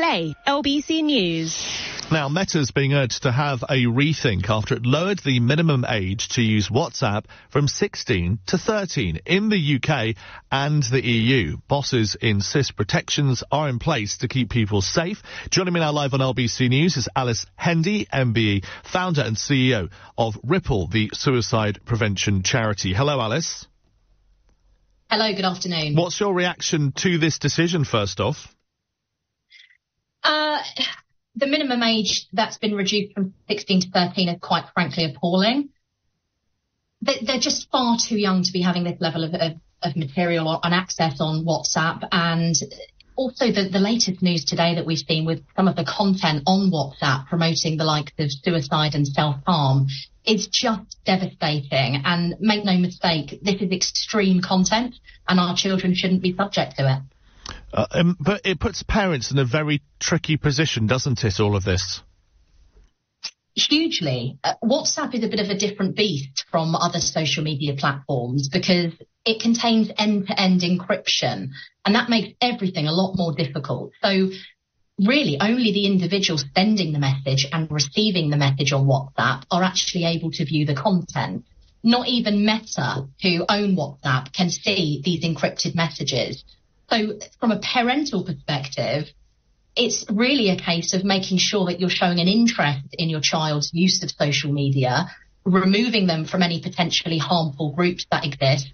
Play LBC News. Now, Meta's being urged to have a rethink after it lowered the minimum age to use WhatsApp from 16 to 13 in the UK and the EU. Bosses insist protections are in place to keep people safe. Joining me now live on LBC News is Alice Hendy, MBE, founder and CEO of Ripple, the suicide prevention charity. Hello, Alice. Hello, good afternoon. What's your reaction to this decision, first off? Uh, the minimum age that's been reduced from 16 to 13 is quite frankly appalling. They're just far too young to be having this level of, of, of material on access on WhatsApp. And also the, the latest news today that we've seen with some of the content on WhatsApp promoting the likes of suicide and self-harm is just devastating. And make no mistake, this is extreme content and our children shouldn't be subject to it. Uh, um, but it puts parents in a very tricky position, doesn't it, all of this? Hugely. Uh, WhatsApp is a bit of a different beast from other social media platforms because it contains end to end encryption and that makes everything a lot more difficult. So really only the individual sending the message and receiving the message on WhatsApp are actually able to view the content. Not even Meta, who own WhatsApp, can see these encrypted messages. So from a parental perspective, it's really a case of making sure that you're showing an interest in your child's use of social media, removing them from any potentially harmful groups that exist,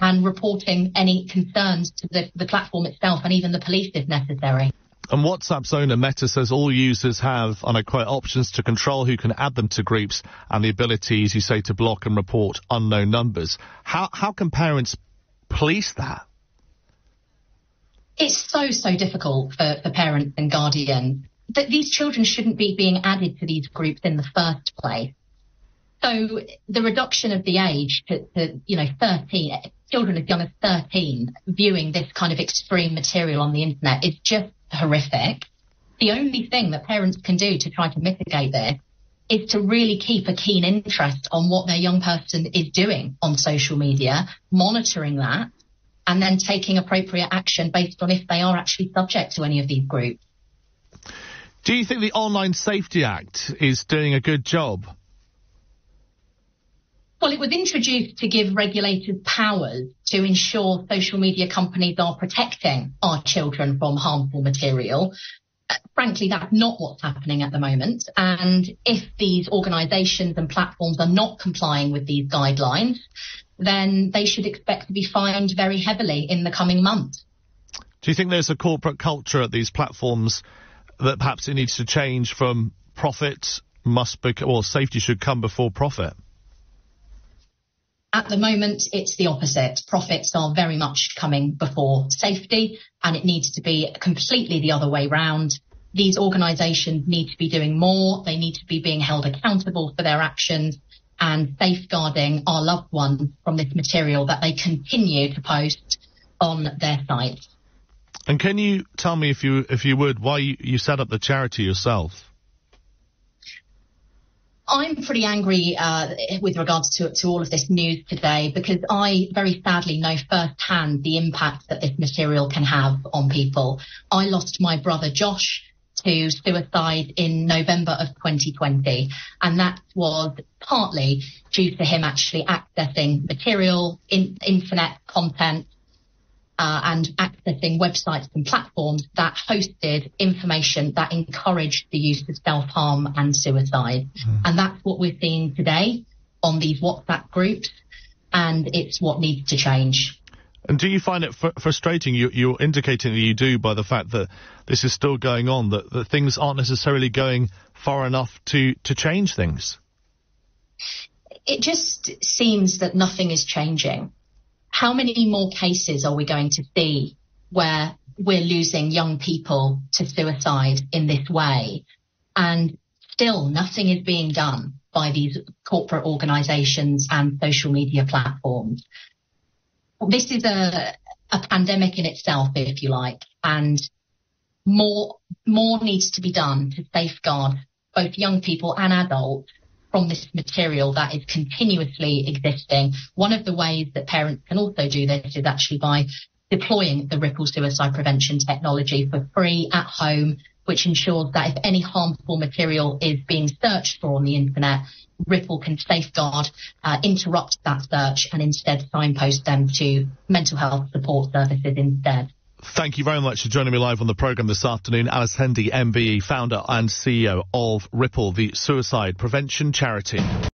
and reporting any concerns to the, the platform itself and even the police if necessary. And WhatsApp's owner Meta says all users have, and I quote, options to control who can add them to groups and the ability, as you say, to block and report unknown numbers. How, how can parents police that? It's so, so difficult for, for parents and guardians that these children shouldn't be being added to these groups in the first place. So the reduction of the age to, to, you know, 13, children as young as 13 viewing this kind of extreme material on the internet is just horrific. The only thing that parents can do to try to mitigate this is to really keep a keen interest on what their young person is doing on social media, monitoring that, and then taking appropriate action based on if they are actually subject to any of these groups. Do you think the Online Safety Act is doing a good job? Well, it was introduced to give regulators powers to ensure social media companies are protecting our children from harmful material. Frankly, that's not what's happening at the moment. And if these organisations and platforms are not complying with these guidelines, then they should expect to be fined very heavily in the coming months. Do you think there's a corporate culture at these platforms that perhaps it needs to change from profit must be, or safety should come before profit? At the moment, it's the opposite. Profits are very much coming before safety, and it needs to be completely the other way round. These organisations need to be doing more. They need to be being held accountable for their actions and safeguarding our loved ones from this material that they continue to post on their sites. And can you tell me, if you if you would, why you, you set up the charity yourself? I'm pretty angry uh, with regards to, to all of this news today because I very sadly know firsthand the impact that this material can have on people. I lost my brother Josh to suicide in November of 2020. And that was partly due to him actually accessing material, in, internet content, uh, and accessing websites and platforms that hosted information that encouraged the use of self-harm and suicide. Mm. And that's what we're seeing today on these WhatsApp groups. And it's what needs to change. And do you find it fr- frustrating? You, are indicating that you do by the fact that this is still going on, that, that things aren't necessarily going far enough to, to change things. It just seems that nothing is changing. How many more cases are we going to see where we're losing young people to suicide in this way? And still nothing is being done by these corporate organizations and social media platforms this is a, a pandemic in itself, if you like, and more more needs to be done to safeguard both young people and adults from this material that is continuously existing. One of the ways that parents can also do this is actually by deploying the Ripple suicide prevention technology for free at home which ensures that if any harmful material is being searched for on the internet, Ripple can safeguard, uh, interrupt that search and instead signpost them to mental health support services instead. Thank you very much for joining me live on the programme this afternoon. Alice Hendy, MBE, founder and CEO of Ripple, the suicide prevention charity.